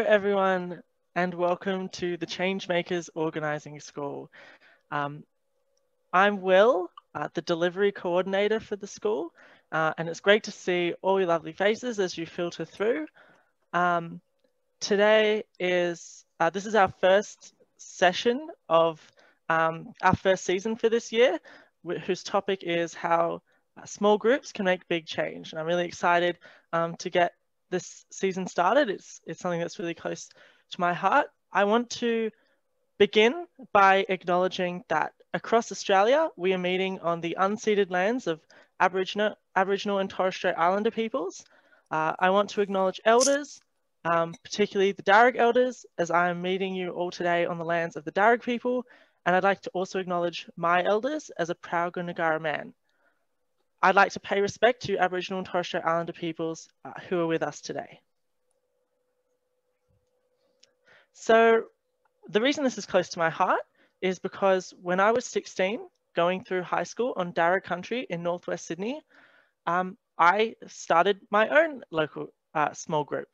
Hello, everyone, and welcome to the Changemakers Organising School. Um, I'm Will, uh, the delivery coordinator for the school, uh, and it's great to see all your lovely faces as you filter through. Um, today is, uh, this is our first session of um, our first season for this year, whose topic is how uh, small groups can make big change. And I'm really excited um, to get this season started. It's, it's something that's really close to my heart. I want to begin by acknowledging that across Australia, we are meeting on the unceded lands of Aboriginal, Aboriginal and Torres Strait Islander peoples. Uh, I want to acknowledge elders, um, particularly the Darug elders, as I am meeting you all today on the lands of the Darug people. And I'd like to also acknowledge my elders as a proud Gundungurra man. I'd like to pay respect to Aboriginal and Torres Strait Islander peoples uh, who are with us today. So the reason this is close to my heart is because when I was 16, going through high school on Darug country in Northwest Sydney, um, I started my own local uh, small group.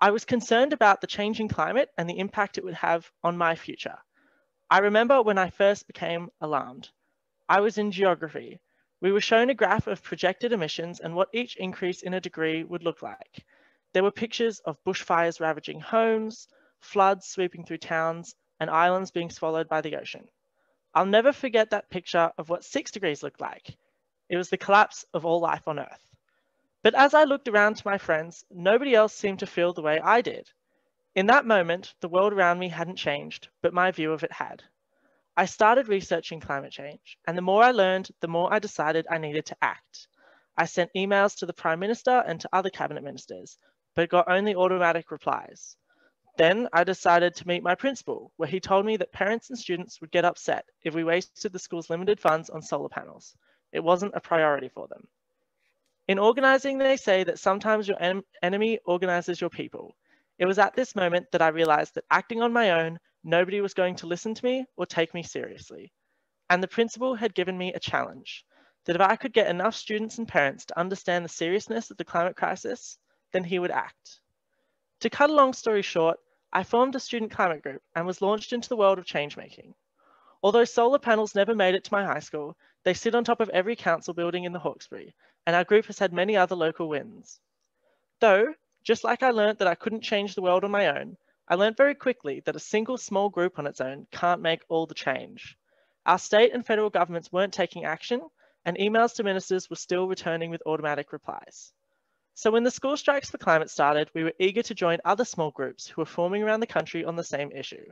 I was concerned about the changing climate and the impact it would have on my future. I remember when I first became alarmed. I was in geography we were shown a graph of projected emissions and what each increase in a degree would look like. There were pictures of bushfires ravaging homes, floods sweeping through towns, and islands being swallowed by the ocean. I'll never forget that picture of what six degrees looked like. It was the collapse of all life on Earth. But as I looked around to my friends, nobody else seemed to feel the way I did. In that moment, the world around me hadn't changed, but my view of it had. I started researching climate change, and the more I learned, the more I decided I needed to act. I sent emails to the Prime Minister and to other cabinet ministers, but got only automatic replies. Then I decided to meet my principal, where he told me that parents and students would get upset if we wasted the school's limited funds on solar panels. It wasn't a priority for them. In organizing, they say that sometimes your en enemy organizes your people. It was at this moment that I realized that acting on my own Nobody was going to listen to me or take me seriously. And the principal had given me a challenge that if I could get enough students and parents to understand the seriousness of the climate crisis, then he would act. To cut a long story short, I formed a student climate group and was launched into the world of change making. Although solar panels never made it to my high school, they sit on top of every council building in the Hawkesbury, and our group has had many other local wins. Though, just like I learnt that I couldn't change the world on my own, I learned very quickly that a single small group on its own can't make all the change. Our state and federal governments weren't taking action and emails to ministers were still returning with automatic replies. So when the school strikes for climate started, we were eager to join other small groups who were forming around the country on the same issue.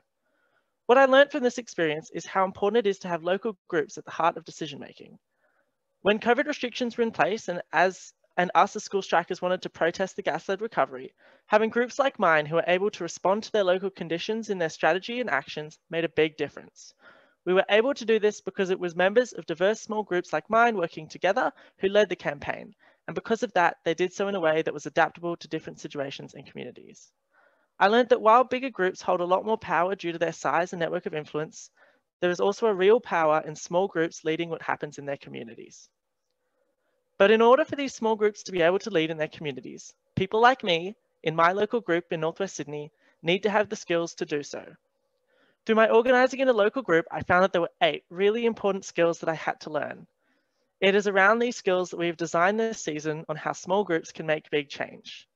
What I learned from this experience is how important it is to have local groups at the heart of decision making. When COVID restrictions were in place and as and us as school strikers wanted to protest the gas-led recovery, having groups like mine who were able to respond to their local conditions in their strategy and actions made a big difference. We were able to do this because it was members of diverse small groups like mine working together who led the campaign. And because of that, they did so in a way that was adaptable to different situations and communities. I learned that while bigger groups hold a lot more power due to their size and network of influence, there is also a real power in small groups leading what happens in their communities. But in order for these small groups to be able to lead in their communities, people like me in my local group in Northwest Sydney need to have the skills to do so. Through my organising in a local group, I found that there were eight really important skills that I had to learn. It is around these skills that we've designed this season on how small groups can make big change.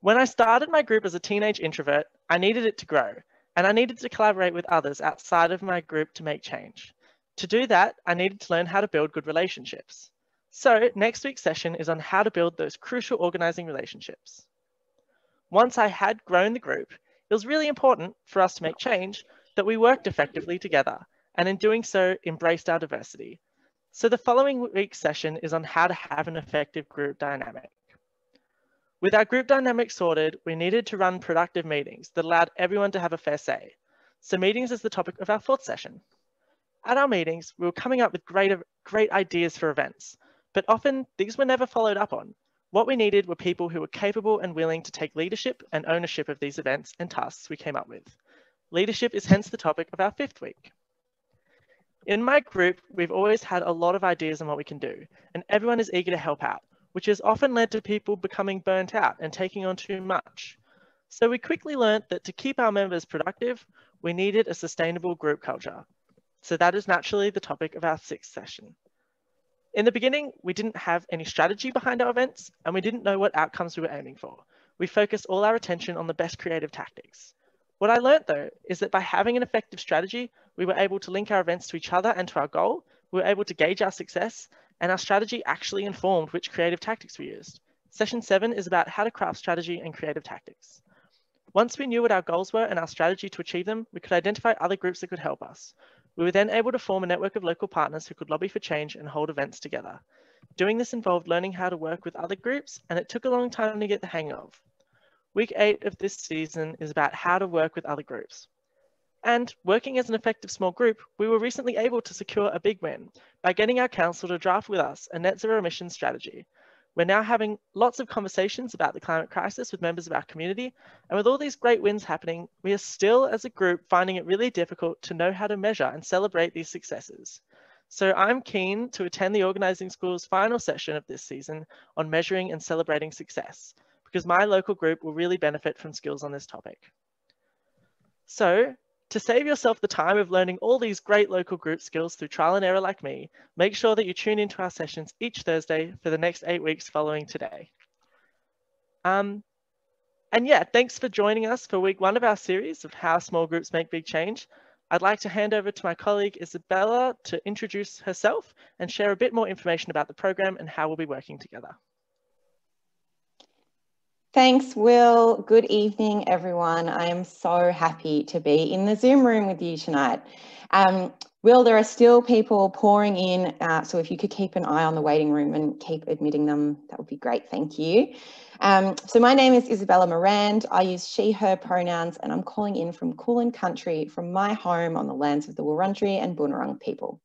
When I started my group as a teenage introvert, I needed it to grow, and I needed to collaborate with others outside of my group to make change. To do that, I needed to learn how to build good relationships. So next week's session is on how to build those crucial organizing relationships. Once I had grown the group, it was really important for us to make change that we worked effectively together and in doing so embraced our diversity. So the following week's session is on how to have an effective group dynamic. With our group dynamic sorted, we needed to run productive meetings that allowed everyone to have a fair say. So meetings is the topic of our fourth session. At our meetings, we were coming up with great, great ideas for events, but often these were never followed up on. What we needed were people who were capable and willing to take leadership and ownership of these events and tasks we came up with. Leadership is hence the topic of our fifth week. In my group, we've always had a lot of ideas on what we can do, and everyone is eager to help out, which has often led to people becoming burnt out and taking on too much. So we quickly learned that to keep our members productive, we needed a sustainable group culture. So that is naturally the topic of our sixth session. In the beginning, we didn't have any strategy behind our events and we didn't know what outcomes we were aiming for. We focused all our attention on the best creative tactics. What I learned though, is that by having an effective strategy, we were able to link our events to each other and to our goal. We were able to gauge our success and our strategy actually informed which creative tactics we used. Session seven is about how to craft strategy and creative tactics. Once we knew what our goals were and our strategy to achieve them, we could identify other groups that could help us. We were then able to form a network of local partners who could lobby for change and hold events together. Doing this involved learning how to work with other groups, and it took a long time to get the hang of. Week eight of this season is about how to work with other groups. And working as an effective small group, we were recently able to secure a big win by getting our council to draft with us a net zero emissions strategy. We're now having lots of conversations about the climate crisis with members of our community. And with all these great wins happening, we are still as a group finding it really difficult to know how to measure and celebrate these successes. So I'm keen to attend the Organising School's final session of this season on measuring and celebrating success because my local group will really benefit from skills on this topic. So to save yourself the time of learning all these great local group skills through trial and error like me, make sure that you tune into our sessions each Thursday for the next eight weeks following today. Um, and yeah, thanks for joining us for week one of our series of how small groups make big change. I'd like to hand over to my colleague Isabella to introduce herself and share a bit more information about the program and how we'll be working together. Thanks, Will. Good evening, everyone. I am so happy to be in the Zoom room with you tonight. Um, Will, there are still people pouring in, uh, so if you could keep an eye on the waiting room and keep admitting them, that would be great, thank you. Um, so my name is Isabella Morand. I use she, her pronouns, and I'm calling in from Kulin Country, from my home on the lands of the Wurundjeri and Boonwurrung people.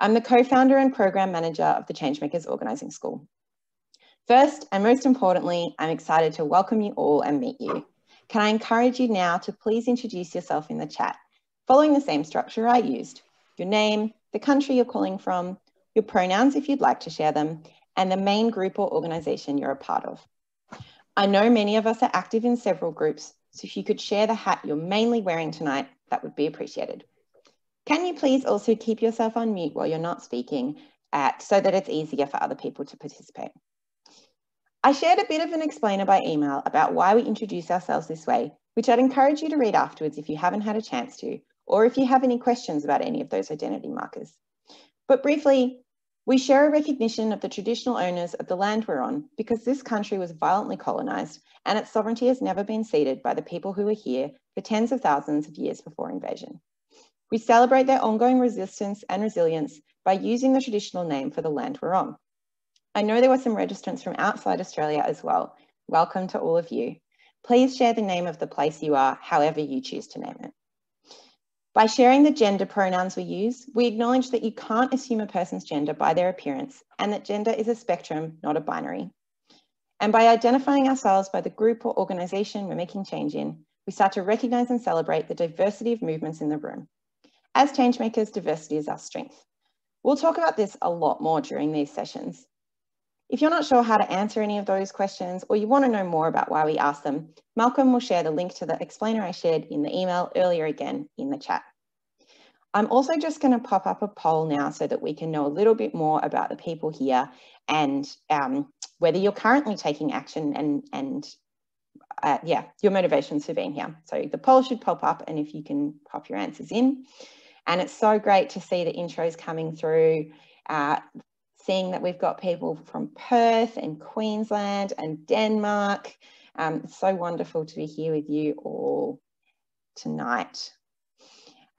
I'm the co-founder and program manager of the Changemakers Organising School. First, and most importantly, I'm excited to welcome you all and meet you. Can I encourage you now to please introduce yourself in the chat, following the same structure I used. Your name, the country you're calling from, your pronouns if you'd like to share them, and the main group or organisation you're a part of. I know many of us are active in several groups, so if you could share the hat you're mainly wearing tonight, that would be appreciated. Can you please also keep yourself on mute while you're not speaking at, so that it's easier for other people to participate? I shared a bit of an explainer by email about why we introduce ourselves this way, which I'd encourage you to read afterwards if you haven't had a chance to, or if you have any questions about any of those identity markers. But briefly, we share a recognition of the traditional owners of the land we're on because this country was violently colonised and its sovereignty has never been ceded by the people who were here for tens of thousands of years before invasion. We celebrate their ongoing resistance and resilience by using the traditional name for the land we're on. I know there were some registrants from outside Australia as well. Welcome to all of you. Please share the name of the place you are, however you choose to name it. By sharing the gender pronouns we use, we acknowledge that you can't assume a person's gender by their appearance and that gender is a spectrum, not a binary. And by identifying ourselves by the group or organisation we're making change in, we start to recognise and celebrate the diversity of movements in the room. As changemakers, diversity is our strength. We'll talk about this a lot more during these sessions, if you're not sure how to answer any of those questions or you want to know more about why we asked them, Malcolm will share the link to the explainer I shared in the email earlier again in the chat. I'm also just going to pop up a poll now so that we can know a little bit more about the people here and um, whether you're currently taking action and, and uh, yeah, your motivations for being here. So the poll should pop up and if you can pop your answers in. And it's so great to see the intros coming through. Uh, seeing that we've got people from Perth and Queensland and Denmark. Um, it's so wonderful to be here with you all tonight.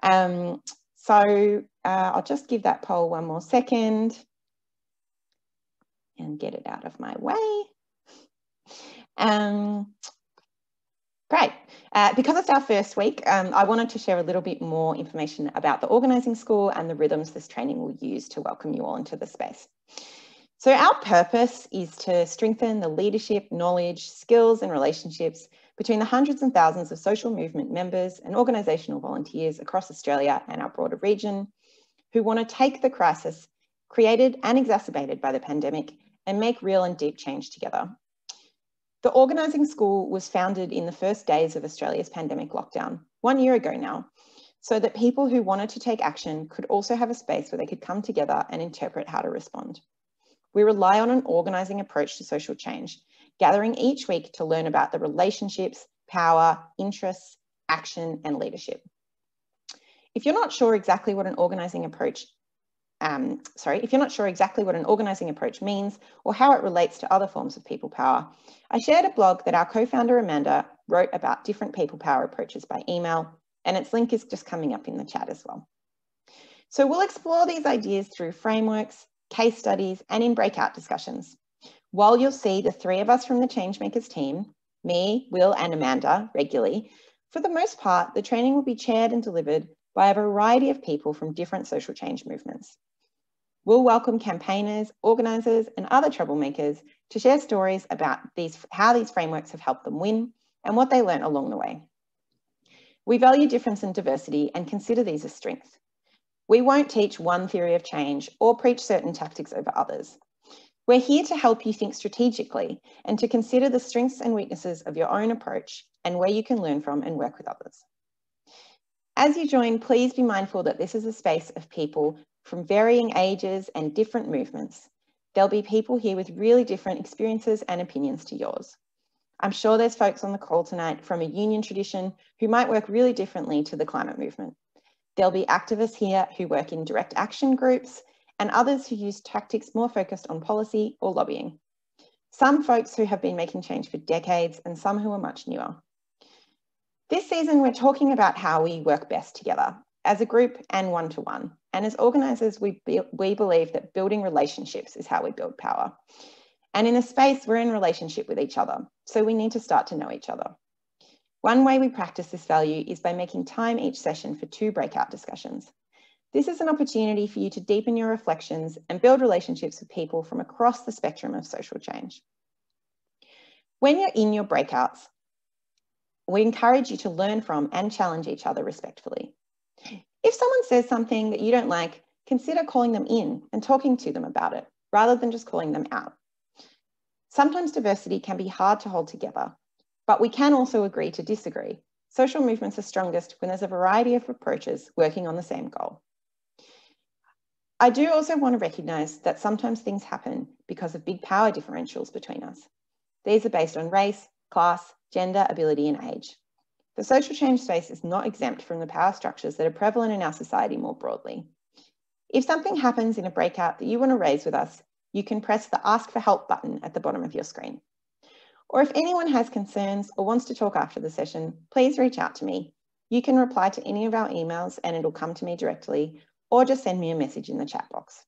Um, so uh, I'll just give that poll one more second and get it out of my way. Um, Great. Uh, because it's our first week, um, I wanted to share a little bit more information about the organising school and the rhythms this training will use to welcome you all into the space. So our purpose is to strengthen the leadership, knowledge, skills and relationships between the hundreds and thousands of social movement members and organisational volunteers across Australia and our broader region who want to take the crisis created and exacerbated by the pandemic and make real and deep change together. The Organising School was founded in the first days of Australia's pandemic lockdown, one year ago now, so that people who wanted to take action could also have a space where they could come together and interpret how to respond. We rely on an organising approach to social change, gathering each week to learn about the relationships, power, interests, action, and leadership. If you're not sure exactly what an organising approach um, sorry, if you're not sure exactly what an organising approach means or how it relates to other forms of people power, I shared a blog that our co-founder Amanda wrote about different people power approaches by email, and its link is just coming up in the chat as well. So we'll explore these ideas through frameworks, case studies, and in breakout discussions. While you'll see the three of us from the Changemakers team, me, Will, and Amanda regularly, for the most part, the training will be chaired and delivered by a variety of people from different social change movements. We'll welcome campaigners, organisers and other troublemakers to share stories about these, how these frameworks have helped them win and what they learned along the way. We value difference and diversity and consider these as strengths. We won't teach one theory of change or preach certain tactics over others. We're here to help you think strategically and to consider the strengths and weaknesses of your own approach and where you can learn from and work with others. As you join, please be mindful that this is a space of people from varying ages and different movements. There'll be people here with really different experiences and opinions to yours. I'm sure there's folks on the call tonight from a union tradition who might work really differently to the climate movement. There'll be activists here who work in direct action groups and others who use tactics more focused on policy or lobbying. Some folks who have been making change for decades and some who are much newer. This season, we're talking about how we work best together as a group and one-to-one. -one. And as organisers, we, be, we believe that building relationships is how we build power. And in a space, we're in relationship with each other. So we need to start to know each other. One way we practice this value is by making time each session for two breakout discussions. This is an opportunity for you to deepen your reflections and build relationships with people from across the spectrum of social change. When you're in your breakouts, we encourage you to learn from and challenge each other respectfully. If someone says something that you don't like, consider calling them in and talking to them about it rather than just calling them out. Sometimes diversity can be hard to hold together, but we can also agree to disagree. Social movements are strongest when there's a variety of approaches working on the same goal. I do also want to recognise that sometimes things happen because of big power differentials between us. These are based on race, class, gender, ability and age. The social change space is not exempt from the power structures that are prevalent in our society more broadly. If something happens in a breakout that you want to raise with us, you can press the Ask for Help button at the bottom of your screen. Or if anyone has concerns or wants to talk after the session, please reach out to me. You can reply to any of our emails and it'll come to me directly, or just send me a message in the chat box.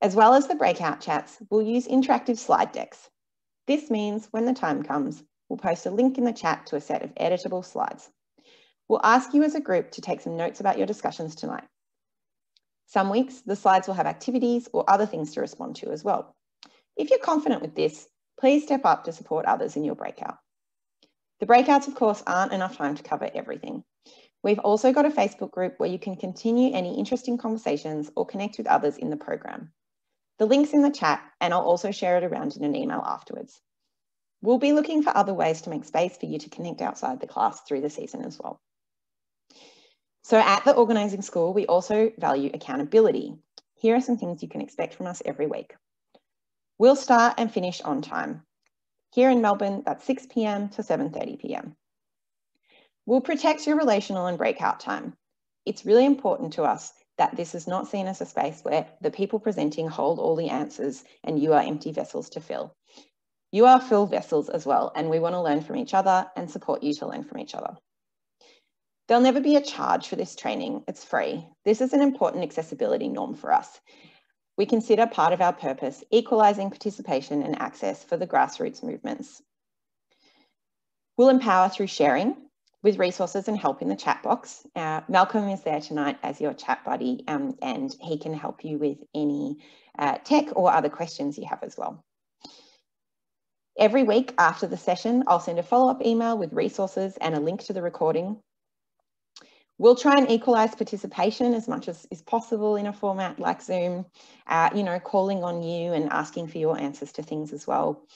As well as the breakout chats, we'll use interactive slide decks. This means when the time comes, We'll post a link in the chat to a set of editable slides. We'll ask you as a group to take some notes about your discussions tonight. Some weeks, the slides will have activities or other things to respond to as well. If you're confident with this, please step up to support others in your breakout. The breakouts, of course, aren't enough time to cover everything. We've also got a Facebook group where you can continue any interesting conversations or connect with others in the program. The link's in the chat and I'll also share it around in an email afterwards. We'll be looking for other ways to make space for you to connect outside the class through the season as well. So at the organising school, we also value accountability. Here are some things you can expect from us every week. We'll start and finish on time. Here in Melbourne, that's 6 p.m. to 7.30 p.m. We'll protect your relational and breakout time. It's really important to us that this is not seen as a space where the people presenting hold all the answers and you are empty vessels to fill. You are full vessels as well, and we want to learn from each other and support you to learn from each other. There'll never be a charge for this training, it's free. This is an important accessibility norm for us. We consider part of our purpose equalising participation and access for the grassroots movements. We'll empower through sharing with resources and help in the chat box. Uh, Malcolm is there tonight as your chat buddy um, and he can help you with any uh, tech or other questions you have as well. Every week after the session, I'll send a follow-up email with resources and a link to the recording. We'll try and equalise participation as much as is possible in a format like Zoom, uh, you know, calling on you and asking for your answers to things as well.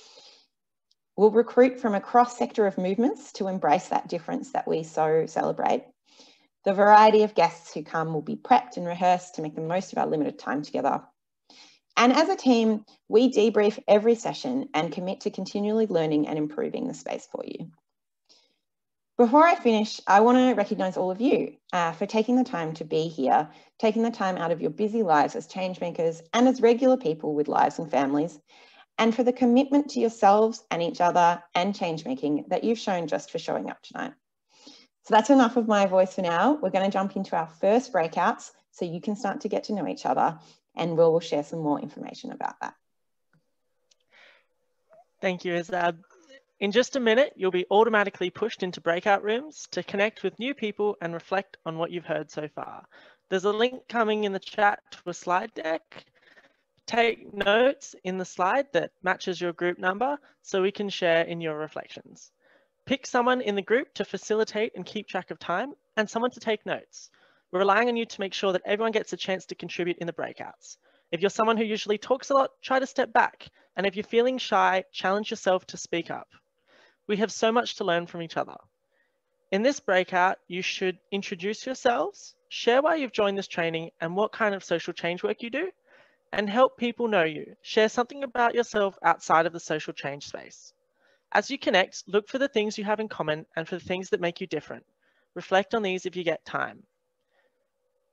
We'll recruit from a cross sector of movements to embrace that difference that we so celebrate. The variety of guests who come will be prepped and rehearsed to make the most of our limited time together. And as a team, we debrief every session and commit to continually learning and improving the space for you. Before I finish, I want to recognise all of you uh, for taking the time to be here, taking the time out of your busy lives as changemakers and as regular people with lives and families, and for the commitment to yourselves and each other and changemaking that you've shown just for showing up tonight. So that's enough of my voice for now. We're going to jump into our first breakouts so you can start to get to know each other and we'll share some more information about that. Thank you, Azab. In just a minute, you'll be automatically pushed into breakout rooms to connect with new people and reflect on what you've heard so far. There's a link coming in the chat to a slide deck. Take notes in the slide that matches your group number so we can share in your reflections. Pick someone in the group to facilitate and keep track of time and someone to take notes. We're relying on you to make sure that everyone gets a chance to contribute in the breakouts. If you're someone who usually talks a lot, try to step back. And if you're feeling shy, challenge yourself to speak up. We have so much to learn from each other. In this breakout, you should introduce yourselves, share why you've joined this training and what kind of social change work you do, and help people know you. Share something about yourself outside of the social change space. As you connect, look for the things you have in common and for the things that make you different. Reflect on these if you get time.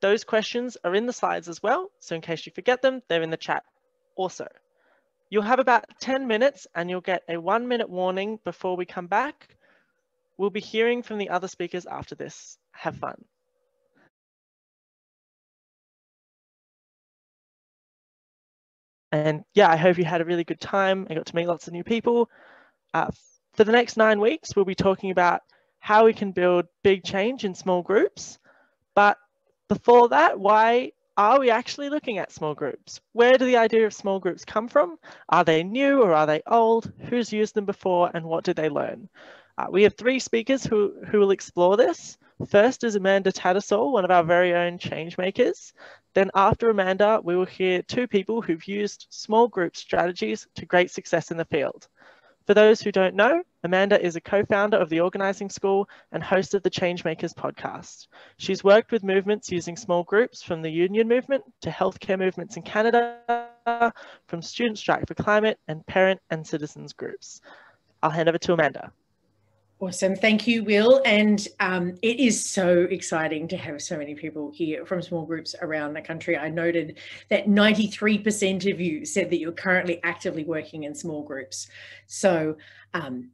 Those questions are in the slides as well, so in case you forget them, they're in the chat also. You'll have about 10 minutes and you'll get a one minute warning before we come back. We'll be hearing from the other speakers after this. Have fun. And yeah, I hope you had a really good time. I got to meet lots of new people. Uh, for the next nine weeks, we'll be talking about how we can build big change in small groups. But before that, why are we actually looking at small groups? Where do the idea of small groups come from? Are they new or are they old? Who's used them before and what did they learn? Uh, we have three speakers who, who will explore this. First is Amanda Tattersall, one of our very own change makers. Then after Amanda, we will hear two people who've used small group strategies to great success in the field. For those who don't know, Amanda is a co-founder of the Organizing School and host of the Changemakers podcast. She's worked with movements using small groups from the union movement to healthcare movements in Canada, from Student Strike for Climate and parent and citizens groups. I'll hand over to Amanda. Awesome. Thank you, Will. And um, it is so exciting to have so many people here from small groups around the country. I noted that 93% of you said that you're currently actively working in small groups. So um,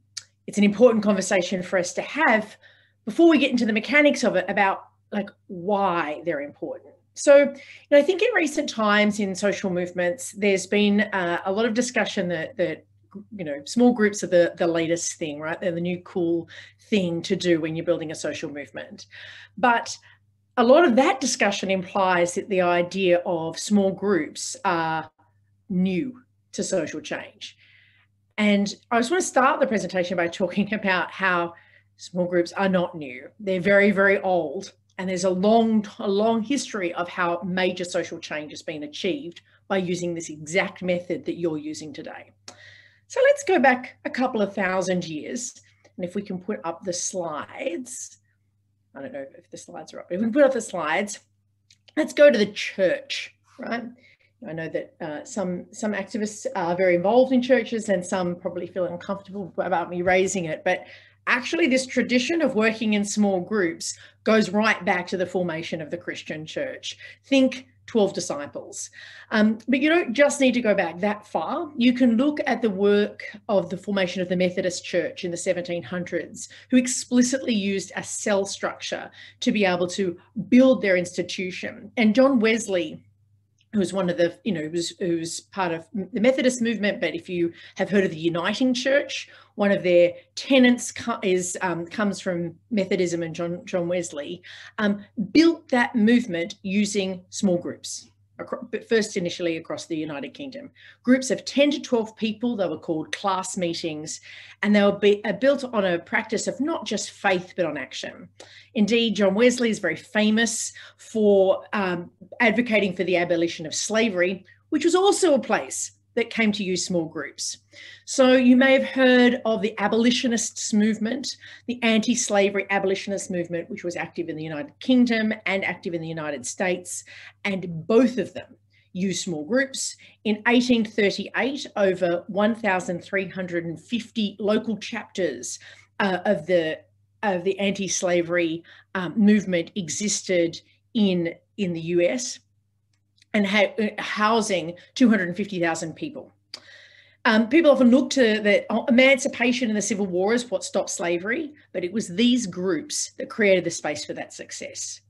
it's an important conversation for us to have before we get into the mechanics of it about like why they're important. So, you know, I think in recent times in social movements, there's been uh, a lot of discussion that that you know small groups are the the latest thing right? They're the new cool thing to do when you're building a social movement. But a lot of that discussion implies that the idea of small groups are new to social change. And i just want to start the presentation by talking about how small groups are not new. They're very very old and there's a long a long history of how major social change has been achieved by using this exact method that you're using today so let's go back a couple of thousand years. And if we can put up the slides, I don't know if the slides are up, if we put up the slides, let's go to the church, right? I know that uh, some some activists are very involved in churches and some probably feel uncomfortable about me raising it, but actually this tradition of working in small groups goes right back to the formation of the Christian church. Think 12 disciples. Um, but you don't just need to go back that far. You can look at the work of the formation of the Methodist Church in the 1700s, who explicitly used a cell structure to be able to build their institution. And John Wesley who was one of the, you know, who's who's part of the Methodist movement. But if you have heard of the Uniting Church, one of their tenets is um, comes from Methodism and John John Wesley, um, built that movement using small groups but first initially across the United Kingdom. Groups of 10 to 12 people, they were called class meetings, and they were be, uh, built on a practice of not just faith, but on action. Indeed, John Wesley is very famous for um, advocating for the abolition of slavery, which was also a place that came to use small groups. So you may have heard of the abolitionists movement, the anti-slavery abolitionist movement, which was active in the United Kingdom and active in the United States, and both of them used small groups. In 1838, over 1,350 local chapters uh, of the of the anti-slavery um, movement existed in in the US and ha- uh, housing 250,000 people. Um, people often look to the emancipation and the Civil War as what stopped slavery, but it was these groups that created the space for that success.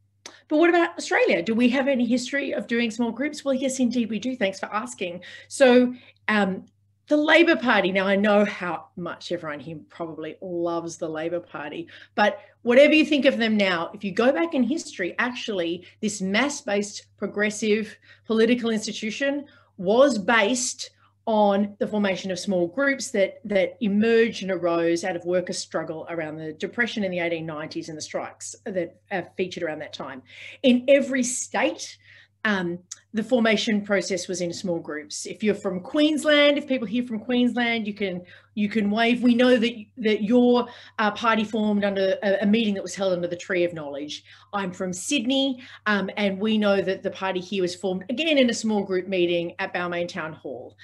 But what about Australia? Do we have any history of doing small groups? Well, yes, indeed, we do. Thanks for asking. So, um, the Labor Party. Now, I know how much everyone here probably loves the Labor Party, but whatever you think of them now, if you go back in history, actually, this mass based progressive political institution was based on the formation of small groups that that emerged and arose out of workers' struggle around the depression in the 1890s and the strikes that featured around that time. In every state, um, the formation process was in small groups. If you're from Queensland, if people here from Queensland, you can you can wave. We know that that your uh, party formed under a, a, meeting that was held under the Tree of Knowledge. I'm from Sydney, um, and we know that the party here was formed again in a small group meeting at Balmain Town Hall.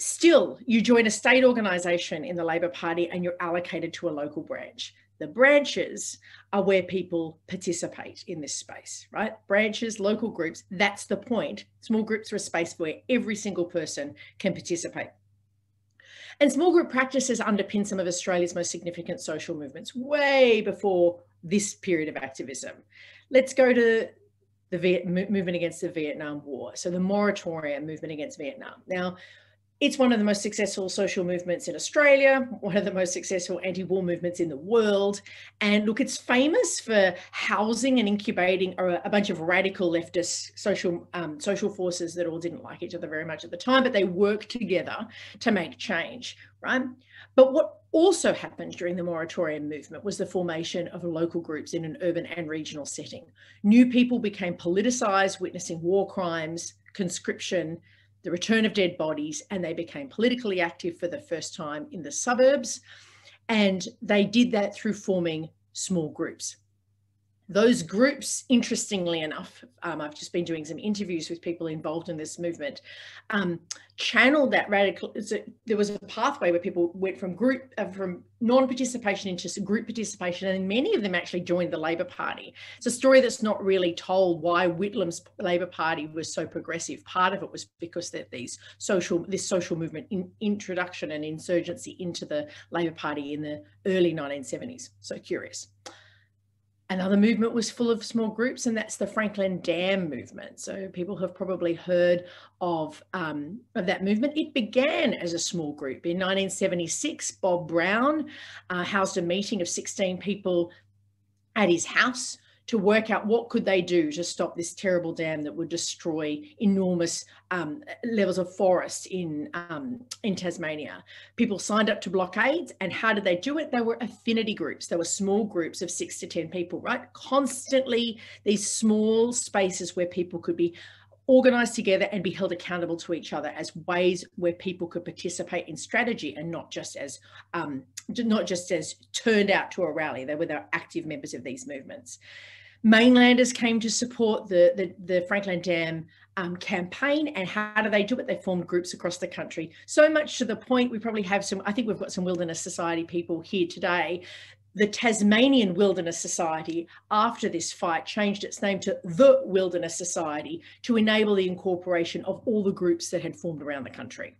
Still, you join a state organisation in the Labor Party and you're allocated to a local branch. The branches are where people participate in this space, right? Branches, local groups, that's the point. Small groups are a space where every single person can participate. And small group practices underpin some of Australia's most significant social movements way before this period of activism. Let's go to the Viet- movement against the Vietnam War. So the moratorium movement against Vietnam. Now, it's one of the most successful social movements in Australia, one of the most successful anti-war movements in the world. And look, it's famous for housing and incubating a, a bunch of radical leftist social um, social forces that all didn't like each other very much at the time, but they worked together to make change, right? But what also happened during the moratorium movement was the formation of local groups in an urban and regional setting. New people became politicized, witnessing war crimes, conscription, the return of dead bodies, and they became politically active for the first time in the suburbs. And they did that through forming small groups those groups, interestingly enough, um, I've just been doing some interviews with people involved in this movement, um, channeled that radical. A, there was a pathway where people went from group, uh, from non-participation into group participation, and many of them actually joined the Labor Party. It's a story that's not really told why Whitlam's Labor Party was so progressive. Part of it was because that these social, this social movement in, introduction and insurgency into the Labor Party in the early 1970s. So curious. Another movement was full of small groups, and that's the Franklin Dam movement. So people have probably heard of, um, of that movement. It began as a small group. In 1976, Bob Brown uh, housed a meeting of 16 people at his house to work out what could they do to stop this terrible dam that would destroy enormous um, levels of forest in um, in Tasmania. People signed up to blockades, and how did they do it? They were affinity groups. They were small groups of six to ten people, right? Constantly these small spaces where people could be organized together and be held accountable to each other as ways where people could participate in strategy and not just as um, not just as turned out to a rally. They were the active members of these movements mainlanders came to support the, the, the Franklin Dam um, campaign. And how do they do it? They formed groups across the country. So much to the point, we probably have some, I think we've got some Wilderness Society people here today. The Tasmanian Wilderness Society, after this fight, changed its name to the Wilderness Society to enable the incorporation of all the groups that had formed around the country.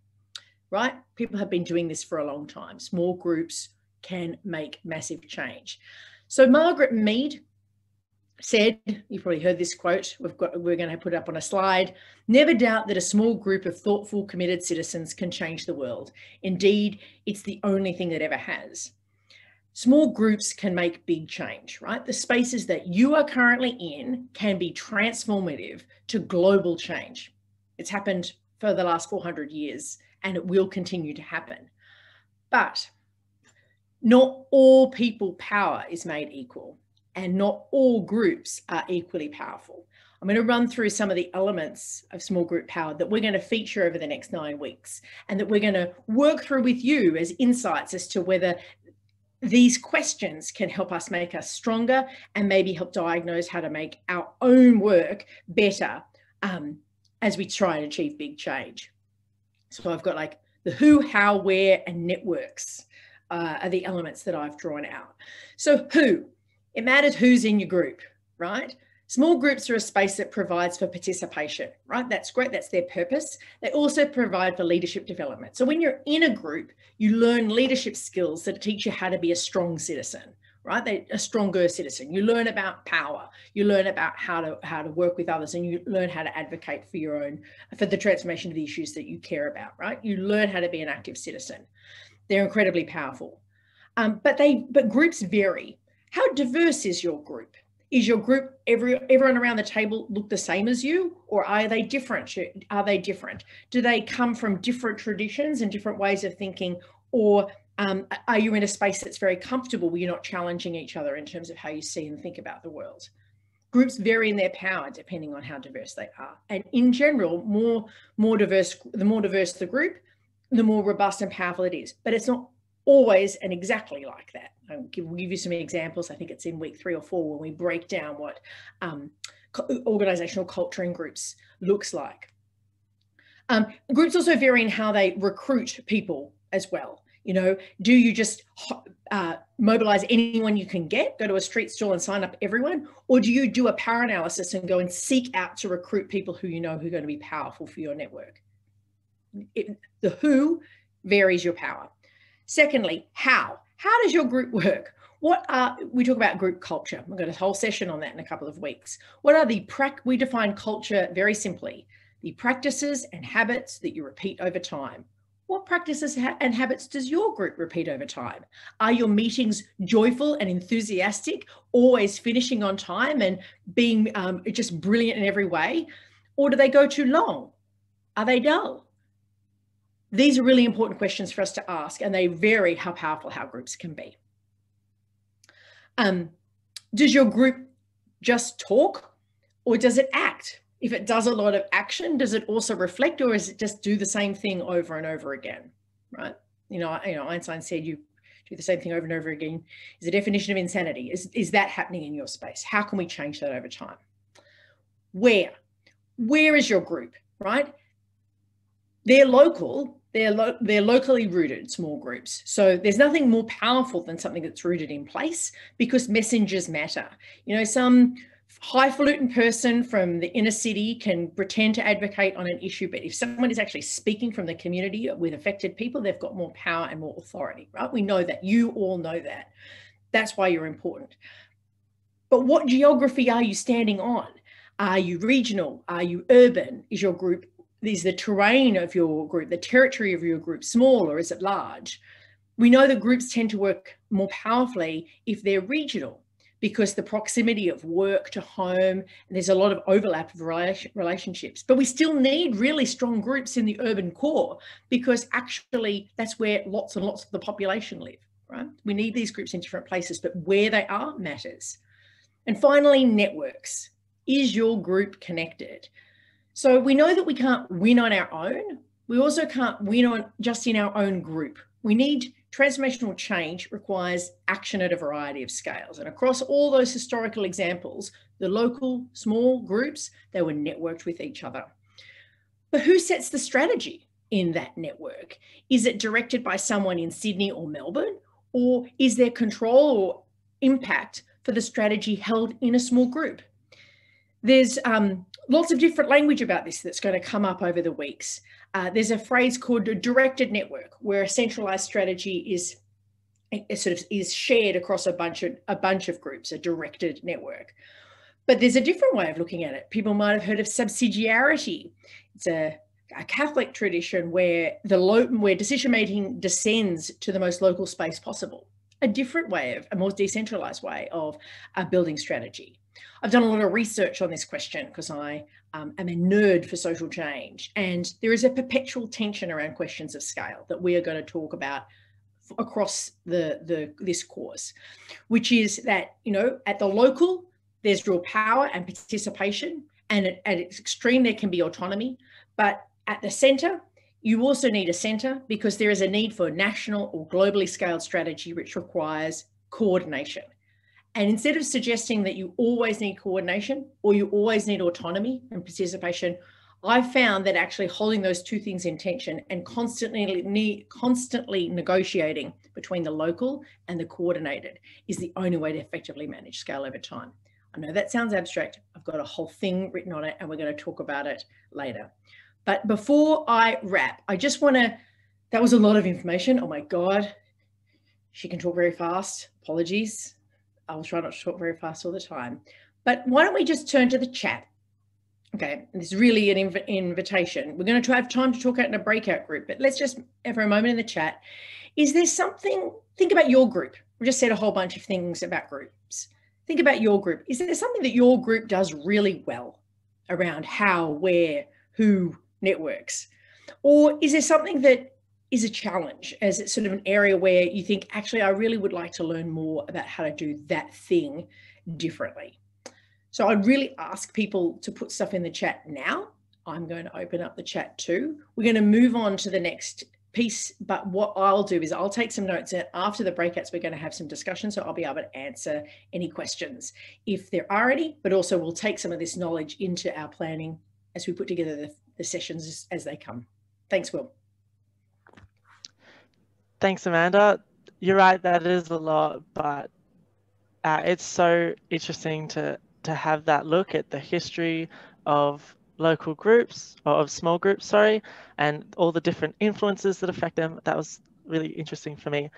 Right? People have been doing this for a long time. Small groups can make massive change. So Margaret Mead, said, you've probably heard this quote, we've got, we're going to put it up on a slide, never doubt that a small group of thoughtful, committed citizens can change the world. Indeed, it's the only thing that ever has. Small groups can make big change, right? The spaces that you are currently in can be transformative to global change. It's happened for the last 400 years and it will continue to happen. But not all people power is made equal and not all groups are equally powerful. I'm going to run through some of the elements of small group power that we're going to feature over the next nine weeks and that we're going to work through with you as insights as to whether these questions can help us make us stronger and maybe help diagnose how to make our own work better um, as we try and achieve big change. So I've got like the who, how, where, and networks uh, are the elements that I've drawn out. So who, it matters who's in your group, right? Small groups are a space that provides for participation, right? That's great. That's their purpose. They also provide for leadership development. So when you're in a group, you learn leadership skills that teach you how to be a strong citizen, right? They, a stronger citizen. You learn about power. You learn about how to how to work with others, and you learn how to advocate for your own for the transformation of the issues that you care about, right? You learn how to be an active citizen. They're incredibly powerful, um, but they but groups vary. How diverse is your group? is your group every everyone around the table look the same as you or are they different? Are they different? Do they come from different traditions and different ways of thinking or um, are you in a space that's very comfortable where you're not challenging each other in terms of how you see and think about the world? Groups vary in their power depending on how diverse they are. And in general more more diverse the more diverse the group the more robust and powerful it is. But it's not always and exactly like that. I'll give, we'll give you some examples. I think it's in week three or four when we break down what um, organizational culture in groups looks like. Um, groups also vary in how they recruit people as well. You know, do you just uh, mobilize anyone you can get, go to a street stall and sign up everyone? Or do you do a power analysis and go and seek out to recruit people who you know who are going to be powerful for your network? It, the who varies your power. Secondly, how? How does your group work? What are we talk about group culture? We've got a whole session on that in a couple of weeks. What are the prac? we define culture very simply the practices and habits that you repeat over time. What practices and habits does your group repeat over time? Are your meetings joyful and enthusiastic, always finishing on time and being um, just brilliant in every way? Or do they go too long? Are they dull? These are really important questions for us to ask, and they vary how powerful how groups can be. Um, does your group just talk or does it act? If it does a lot of action, does it also reflect or is it just do the same thing over and over again? Right? You know, you know, Einstein said you do the same thing over and over again is a definition of insanity. Is, is that happening in your space? How can we change that over time? Where? Where is your group, right? They're local, they're, lo- they're locally rooted small groups. So there's nothing more powerful than something that's rooted in place because messengers matter. You know, some highfalutin person from the inner city can pretend to advocate on an issue, but if someone is actually speaking from the community with affected people, they've got more power and more authority, right? We know that. You all know that. That's why you're important. But what geography are you standing on? Are you regional? Are you urban? Is your group is the terrain of your group, the territory of your group small or is it large? We know that groups tend to work more powerfully if they're regional because the proximity of work to home, there's a lot of overlap of relationships. But we still need really strong groups in the urban core because actually that's where lots and lots of the population live, right? We need these groups in different places, but where they are matters. And finally, networks. Is your group connected? So we know that we can't win on our own. We also can't win on just in our own group. We need transformational change requires action at a variety of scales. And across all those historical examples, the local small groups, they were networked with each other. But who sets the strategy in that network? Is it directed by someone in Sydney or Melbourne? Or is there control or impact for the strategy held in a small group? There's um, lots of different language about this that's going to come up over the weeks. Uh, there's a phrase called a directed network, where a centralized strategy is sort of is shared across a bunch of a bunch of groups, a directed network. But there's a different way of looking at it. People might have heard of subsidiarity. It's a, a Catholic tradition where the lo- where decision making descends to the most local space possible. A different way of a more decentralized way of uh, building strategy. I've done a lot of research on this question because I um, am a nerd for social change. And there is a perpetual tension around questions of scale that we are going to talk about across the, the this course, which is that you know at the local there's real power and participation, and at, at its extreme there can be autonomy, but at the centre you also need a centre because there is a need for a national or globally scaled strategy which requires coordination. And instead of suggesting that you always need coordination or you always need autonomy and participation, I found that actually holding those two things in tension and constantly constantly negotiating between the local and the coordinated is the only way to effectively manage scale over time. I know that sounds abstract. I've got a whole thing written on it and we're going to talk about it later. But before I wrap, I just want to, that was a lot of information. Oh my God. She can talk very fast. Apologies. I'll try not to talk very fast all the time. But why don't we just turn to the chat? Okay, this is really an inv invitation. We're going to have time to talk out in a breakout group, but let's just, for a moment in the chat, is there something, think about your group. We just said a whole bunch of things about groups. Think about your group. Is there something that your group does really well around how, where, who, networks? Or is there something that is a challenge as it's sort of an area where you think, actually, I really would like to learn more about how to do that thing differently? So I'd really ask people to put stuff in the chat now. I'm going to open up the chat too. We're going to move on to the next piece, but what I'll do is I'll take some notes and after the breakouts, we're going to have some discussion. So I'll be able to answer any questions if there are any, but also we'll take some of this knowledge into our planning as we put together the, the sessions as, as they come. Thanks, Will. Thanks, Amanda. You're right, that is a lot, but uh, it's so interesting to, to have that look at the history of local groups, or of small groups, sorry, and all the different influences that affect them. That was really interesting for me.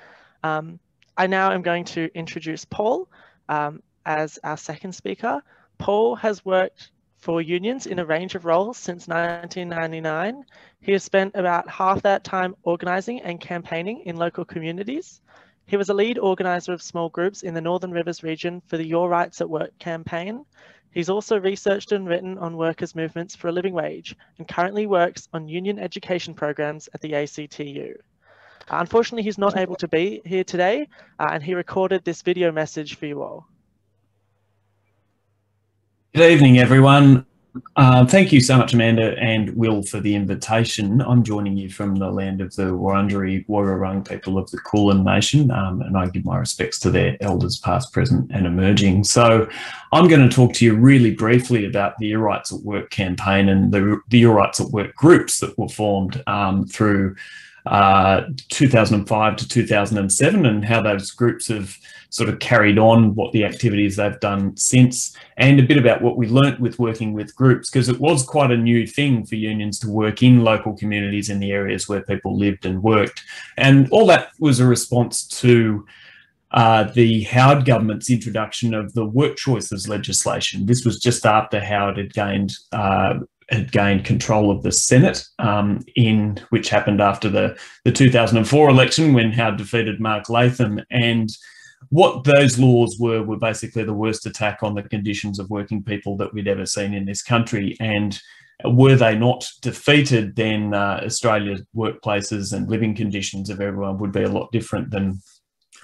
Um, I now am going to introduce Paul um, as our second speaker. Paul has worked for unions in a range of roles since 1999. He has spent about half that time organising and campaigning in local communities. He was a lead organiser of small groups in the Northern Rivers region for the Your Rights at Work campaign. He's also researched and written on workers' movements for a living wage and currently works on union education programs at the ACTU. Unfortunately, he's not able to be here today uh, and he recorded this video message for you all. Good evening, everyone. Uh, thank you so much, Amanda and Will, for the invitation. I'm joining you from the land of the Wurundjeri Wurrung people of the Kulin Nation, um, and I give my respects to their elders, past, present, and emerging. So, I'm going to talk to you really briefly about the Your Rights at Work campaign and the, the Your Rights at Work groups that were formed um, through uh, 2005 to 2007 and how those groups have sort of carried on what the activities they've done since and a bit about what we learnt with working with groups because it was quite a new thing for unions to work in local communities in the areas where people lived and worked and all that was a response to uh, the Howard government's introduction of the work choices legislation. This was just after Howard had gained uh, had gained control of the Senate, um, in which happened after the, the 2004 election when Howard defeated Mark Latham. And what those laws were were basically the worst attack on the conditions of working people that we'd ever seen in this country. And were they not defeated, then uh, Australia's workplaces and living conditions of everyone would be a lot different than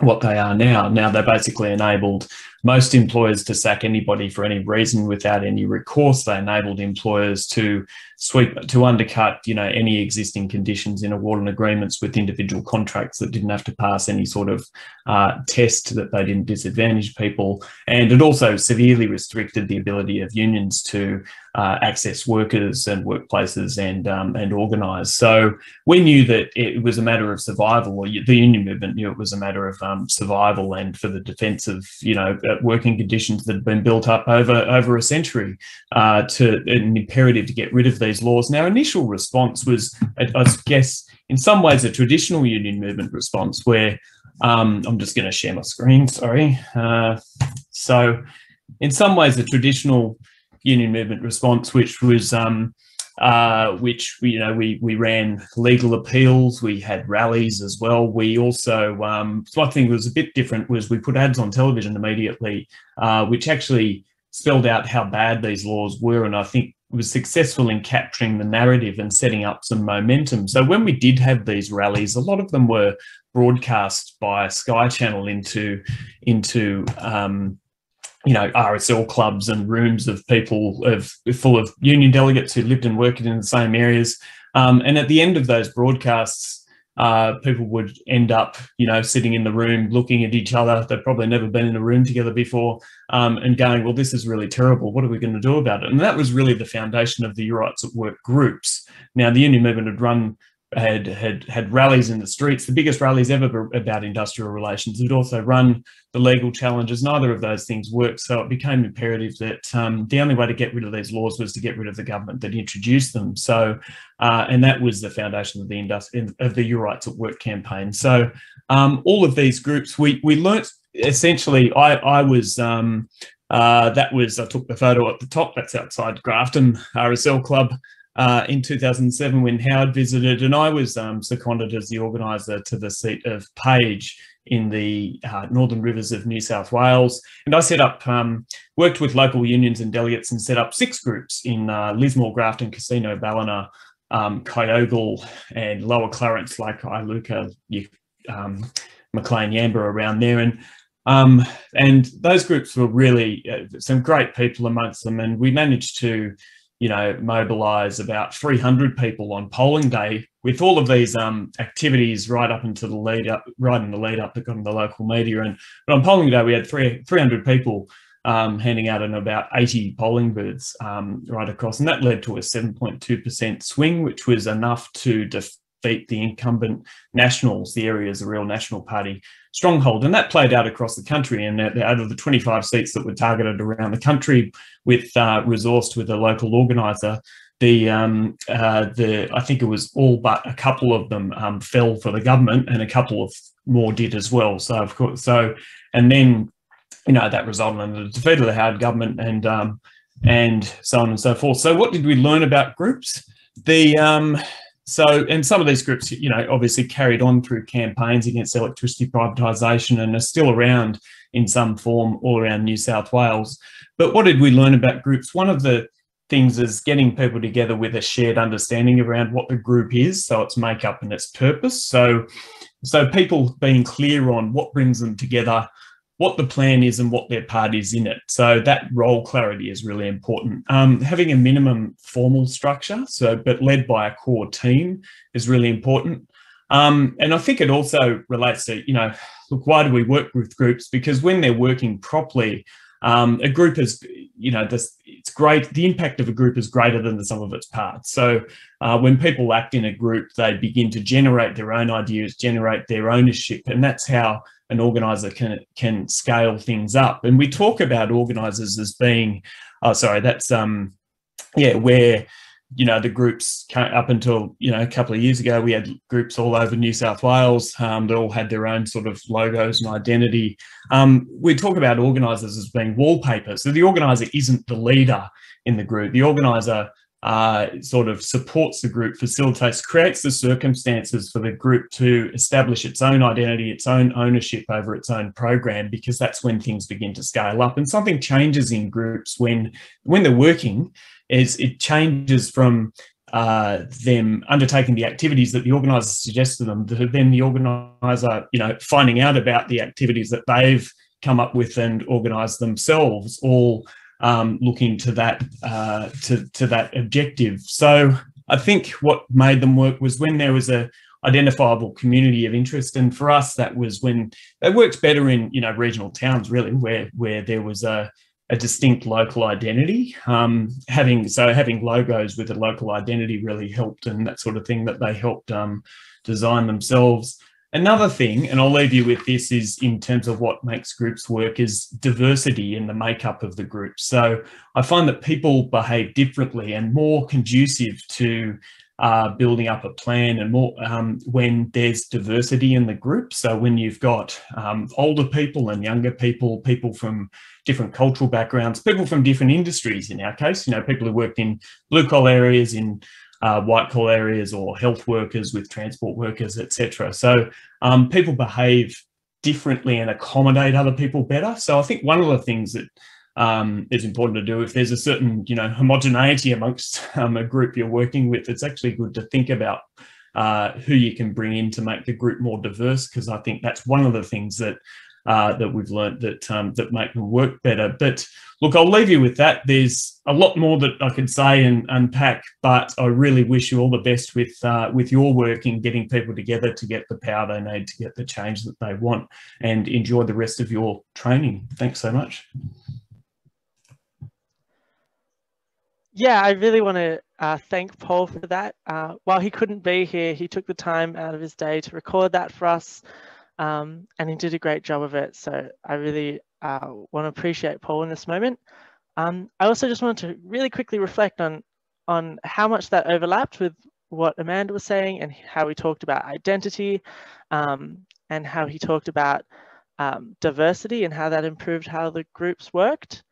what they are now. Now they basically enabled most employers to sack anybody for any reason without any recourse. They enabled employers to sweep to undercut, you know, any existing conditions in award and agreements with individual contracts that didn't have to pass any sort of uh, test that they didn't disadvantage people. And it also severely restricted the ability of unions to uh, access workers and workplaces and um, and organise. So we knew that it was a matter of survival. Or the union movement knew it was a matter of um, survival and for the defence of you know working conditions that had been built up over over a century uh, to an imperative to get rid of these laws. Now, initial response was, I guess, in some ways, a traditional union movement response where um, I'm just going to share my screen. Sorry. Uh, so, in some ways, a traditional union movement response, which was um, uh, which you know we we ran legal appeals. We had rallies as well. We also um, one thing that was a bit different was we put ads on television immediately, uh, which actually spelled out how bad these laws were, and I think was successful in capturing the narrative and setting up some momentum. So when we did have these rallies, a lot of them were broadcast by Sky Channel into into um, you know RSL clubs and rooms of people of full of union delegates who lived and worked in the same areas. Um, and at the end of those broadcasts, uh, people would end up, you know, sitting in the room looking at each other. They've probably never been in a room together before um, and going, well, this is really terrible. What are we going to do about it? And that was really the foundation of the Your Rights at Work groups. Now, the union movement had run had had had rallies in the streets, the biggest rallies ever about industrial relations. It also run the legal challenges. Neither of those things worked, so it became imperative that um, the only way to get rid of these laws was to get rid of the government that introduced them. So, uh, and that was the foundation of the industri- of the Your Rights at Work campaign. So, um, all of these groups, we we learnt essentially. I I was. Um, uh, that was I took the photo at the top. That's outside Grafton RSL Club uh, in 2007 when Howard visited, and I was um, seconded as the organiser to the seat of Page in the uh, Northern Rivers of New South Wales. And I set up, um, worked with local unions and delegates and set up six groups in uh, Lismore, Grafton, Casino, Ballina, um, Kyogle, and Lower Clarence, like Iluka, um, Maclean, Yamba around there. And um, and those groups were really uh, some great people amongst them. And we managed to you know, mobilise about 300 people on polling day with all of these um, activities right up into the lead up, right in the lead up got the local media. And but on polling day, we had three, 300 people um, handing out in about 80 polling booths um, right across, and that led to a 7.2% swing, which was enough to defeat the incumbent Nationals, the area's a real National Party stronghold. And that played out across the country. And out of the 25 seats that were targeted around the country with uh, resourced with a local organiser, the um, uh, the I think it was all but a couple of them um, fell for the government, and a couple of more did as well. So of course, so and then you know that resulted in the defeat of the Howard government and um, and so on and so forth. So what did we learn about groups? The um, so, and some of these groups, you know, obviously carried on through campaigns against electricity privatisation and are still around in some form all around New South Wales. But what did we learn about groups? One of the things is getting people together with a shared understanding around what the group is, so its makeup and its purpose. So, so people being clear on what brings them together, what the plan is and what their part is in it. So that role clarity is really important. Um, having a minimum formal structure, so but led by a core team, is really important. Um, and I think it also relates to, you know, look, why do we work with groups? Because when they're working properly, um, a group is, you know, this, it's great. The impact of a group is greater than the sum of its parts. So uh, when people act in a group, they begin to generate their own ideas, generate their ownership, and that's how an organizer can can scale things up. And we talk about organizers as being, oh, sorry, that's um, yeah, where you know the groups up until you know a couple of years ago we had groups all over new south wales. Um, they all had their own sort of logos and identity. Um, we talk about organizers as being wallpaper so the organizer isn't the leader in the group. The organizer uh, sort of supports the group, facilitates, creates the circumstances for the group to establish its own identity, its own ownership over its own program, because that's when things begin to scale up. And something changes in groups when when they're working, is it changes from uh, them undertaking the activities that the organizer suggests to them to then the organizer, you know, finding out about the activities that they've come up with and organized themselves, all um, looking to that uh, to to that objective. So I think what made them work was when there was a identifiable community of interest, and for us that was when it worked better in you know regional towns really where where there was a a distinct local identity. Um, having so having logos with a local identity really helped, and that sort of thing that they helped um, design themselves. Another thing, and I'll leave you with this, is in terms of what makes groups work, is diversity in the makeup of the group. So I find that people behave differently and more conducive to uh, building up a plan and more um, when there's diversity in the group. So when you've got um, older people and younger people, people from different cultural backgrounds, people from different industries in our case, you know, people who worked in blue collar areas, in uh, white collar areas or health workers with transport workers, etc. So um, people behave differently and accommodate other people better. So I think one of the things that um, is important to do if there's a certain you know homogeneity amongst um, a group you're working with, it's actually good to think about uh, who you can bring in to make the group more diverse, because I think that's one of the things that uh, that we've learned that um, that make them work better. But look, I'll leave you with that. There's a lot more that I could say and unpack, but I really wish you all the best with uh, with your work in getting people together to get the power they need to get the change that they want, and enjoy the rest of your training. Thanks so much. Yeah, I really want to uh, thank Paul for that. Uh, while he couldn't be here, he took the time out of his day to record that for us um, and he did a great job of it. So I really uh, want to appreciate Paul in this moment. Um, I also just wanted to really quickly reflect on on how much that overlapped with what Amanda was saying and how we talked about identity um, and how he talked about um, diversity and how that improved how the groups worked.